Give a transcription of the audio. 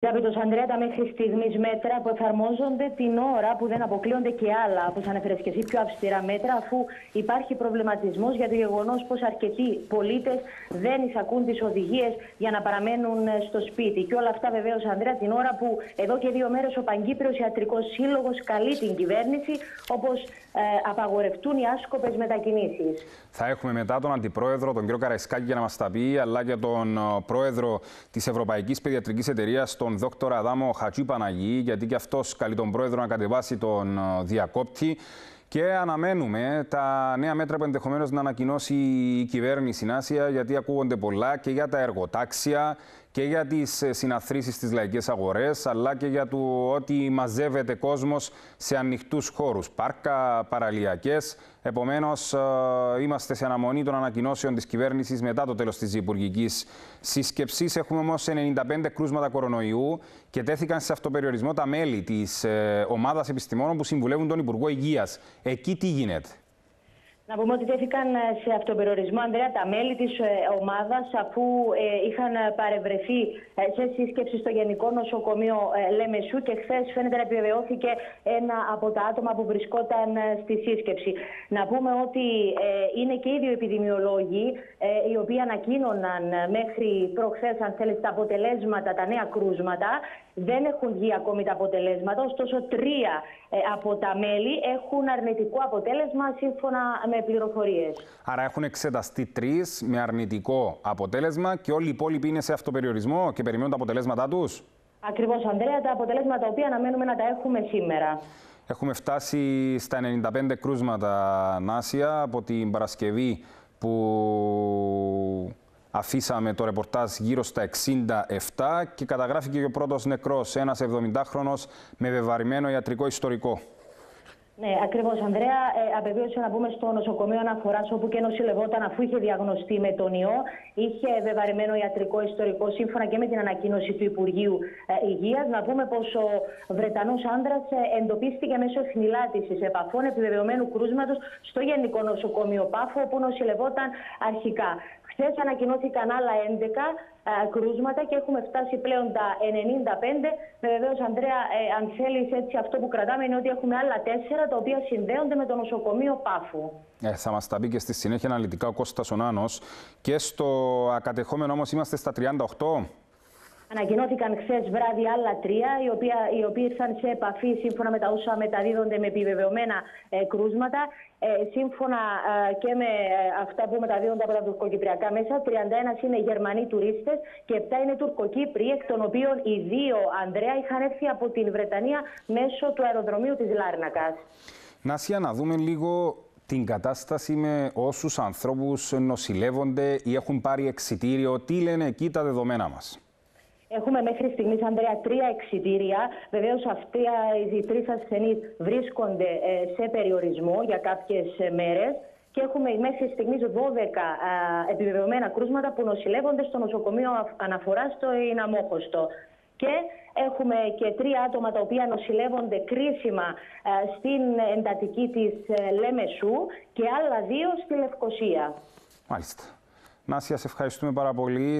Αγαπητό Ανδρέα, τα μέχρι στιγμής μέτρα που εφαρμόζονται την ώρα που δεν αποκλείονται και άλλα, όπως ανέφερες και εσύ, πιο αυστηρά μέτρα, αφού υπάρχει προβληματισμός για το γεγονός πως αρκετοί πολίτες δεν εισακούν τις οδηγίες για να παραμένουν στο σπίτι. Και όλα αυτά βεβαίως, Ανδρέα, την ώρα που εδώ και δύο μέρες ο Παγκύπριο Ιατρικός Σύλλογος καλεί την κυβέρνηση, όπως ε, απαγορευτούν οι άσκοπες μετακινήσεις. Θα έχουμε μετά τον Αντιπρόεδρο, τον κύριο Καραϊσκάκη, για να μας τα πει, αλλά και τον ε, Πρόεδρο της Ευρωπαϊκής Παιδιατρικής Εταιρείας, τον δόκτωρα Αδάμο Χατσού Παναγί, γιατί και αυτός καλεί τον πρόεδρο να κατεβάσει τον ε, διακόπτη. Και αναμένουμε τα νέα μέτρα που ενδεχομένως να ανακοινώσει η κυβέρνηση στην Άσια, γιατί ακούγονται πολλά και για τα εργοτάξια και για τις ε, συναθρήσεις στις λαϊκές αγορές, αλλά και για το ότι μαζεύεται κόσμος σε ανοιχτούς χώρους, πάρκα, παραλιακές. Επομένως, ε, είμαστε σε αναμονή των ανακοινώσεων της κυβέρνησης μετά το τέλος της υπουργική σύσκεψης. Έχουμε όμως 95 κρούσματα κορονοϊού και τέθηκαν σε αυτοπεριορισμό τα μέλη της ε, ομάδας επιστημόνων που συμβουλεύουν τον Υπουργό Υγείας. Εκεί τι γίνεται; Να πούμε ότι τέθηκαν ε, σε αυτοπεριορισμό, Ανδρέα, τα μέλη της ε, ομάδας, αφού ε, είχαν παρευρεθεί σε σύσκεψη στο Γενικό Νοσοκομείο Λέμεσου και χθες φαίνεται να επιβεβαιώθηκε ένα από τα άτομα που βρισκόταν στη σύσκεψη. Να πούμε ότι είναι και οι δύο επιδημιολόγοι, οι οποίοι ανακοίνωναν μέχρι προχθές, αν θέλετε, τα αποτελέσματα, τα νέα κρούσματα. Δεν έχουν βγει ακόμη τα αποτελέσματα, ωστόσο τρία από τα μέλη έχουν αρνητικό αποτέλεσμα σύμφωνα με με πληροφορίες. Άρα έχουν εξεταστεί τρεις με αρνητικό αποτέλεσμα και όλοι οι υπόλοιποι είναι σε αυτοπεριορισμό και περιμένουν τα αποτελέσματά τους. Ακριβώς, Ανδρέα, τα αποτελέσματα τα οποία αναμένουμε να τα έχουμε σήμερα. Έχουμε φτάσει στα 95 κρούσματα, Νάσια, από την Παρασκευή που αφήσαμε το ρεπορτάζ γύρω στα 67 και καταγράφηκε και ο πρώτος νεκρός, ένας 70χρονος με βεβαρημένο ιατρικό ιστορικό. Ναι, ακριβώς, Ανδρέα. Ε, απεβίωσε να πούμε στο νοσοκομείο αναφοράς, όπου και νοσηλευόταν αφού είχε διαγνωστεί με τον ιό. Είχε βεβαρημένο ιατρικό ιστορικό, σύμφωνα και με την ανακοίνωση του Υπουργείου ε, Υγείας. Να πούμε πως ο Βρετανός άντρας ε, εντοπίστηκε μέσω χνηλάτησης επαφών επιβεβαιωμένου κρούσματος στο Γενικό Νοσοκομείο Πάφο, όπου νοσηλευόταν αρχικά. Χθες ανακοινώθηκαν άλλα 11 ε, κρούσματα και έχουμε φτάσει πλέον τα 95. Βεβαίως, Ανδρέα, ε, αν θέλεις, έτσι αυτό που κρατάμε είναι ότι έχουμε άλλα 4 τα οποία συνδέονται με το νοσοκομείο Πάφου. Ε, θα μας τα πει και στη συνέχεια αναλυτικά ο Κώστας Ονάνος. Και στο ακατεχόμενο όμως είμαστε στα 38. Ανακοινώθηκαν χθες βράδυ άλλα τρία, οι, οποία, οι οποίοι ήρθαν σε επαφή σύμφωνα με τα όσα μεταδίδονται με επιβεβαιωμένα ε, κρούσματα. Ε, σύμφωνα ε, και με ε, αυτά που μεταδίδονται από τα τουρκοκυπριακά μέσα, 31 είναι Γερμανοί τουρίστες και 7 είναι Τουρκοκύπροι, εκ των οποίων οι δύο, Ανδρέα, είχαν έρθει από την Βρετανία μέσω του αεροδρομίου της Λάρνακας. Νάσια, να δούμε λίγο την κατάσταση με όσους ανθρώπους νοσηλεύονται ή έχουν πάρει εξιτήριο. Τι λένε εκεί τα δεδομένα μας; Έχουμε μέχρι στιγμής, Ανδρέα, τρία εξητήρια. Βεβαίως, αυτοί οι τρεις ασθενείς βρίσκονται ε, σε περιορισμό για κάποιες μέρες. Και έχουμε μέχρι στιγμής 12 επιβεβαιωμένα κρούσματα που νοσηλεύονται στο νοσοκομείο αναφοράς στο Ιναμόχωστο. Και έχουμε και τρία άτομα τα οποία νοσηλεύονται κρίσιμα στην εντατική της ε, Λέμεσου και άλλα δύο στη Λευκοσία. Μάλιστα. Νάσια, σε ευχαριστούμε πάρα πολύ.